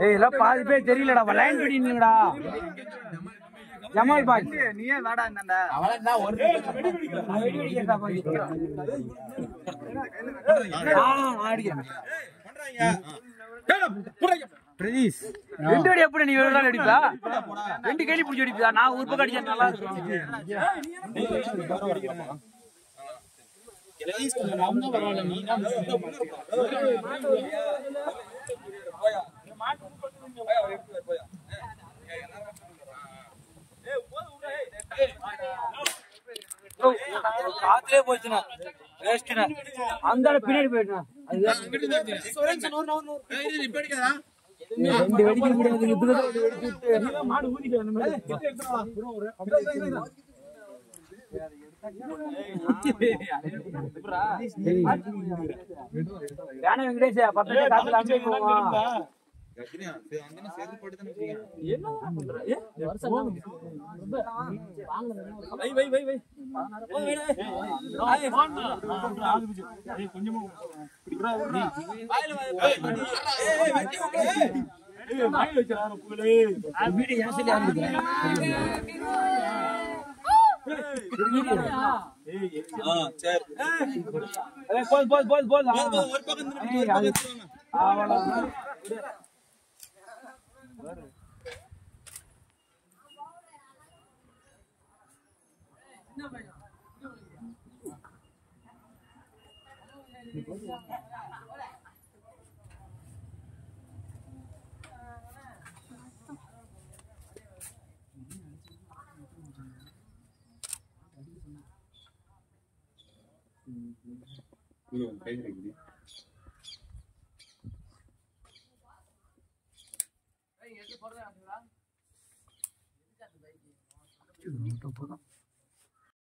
ஏய் எல்லாம் பாதி பேர் தெரியலடா லைன் கட்டி நின்னுடா ஜமால் பாய் நீயே வாடா என்னடா பிரதீஷ் ரெண்டு அடி எப்படி நீ ஒரு நாள் அடிப்பா ரெண்டு கேள்வி பிடிச்சி அடிப்பா நான் ஒரு பக்கம் அடிச்சா நல்லா இருக்கும் காத்துலயே போச்சுண்ணா. வேஸ்ட்ண்ணா அந்த பின்னாடி போயிட்டுனா ரெண்டு வெடிக்க முடியாது. இப்பதான் ஒரு வெடிச்சு மாடு வெங்கடேஷ் பத்து காத்துல அனுப்பி போவான் என்ன பண்ற ஏ வருஷம் வை வை வை வை கொஞ்சமா போல் போல் போல் போல் ஒரு பக்கம் வீடு ஏன் சொல்லி ஆரம்பிக்கிறேன் போது போது போது போது அவ்வளவுதான் போதும்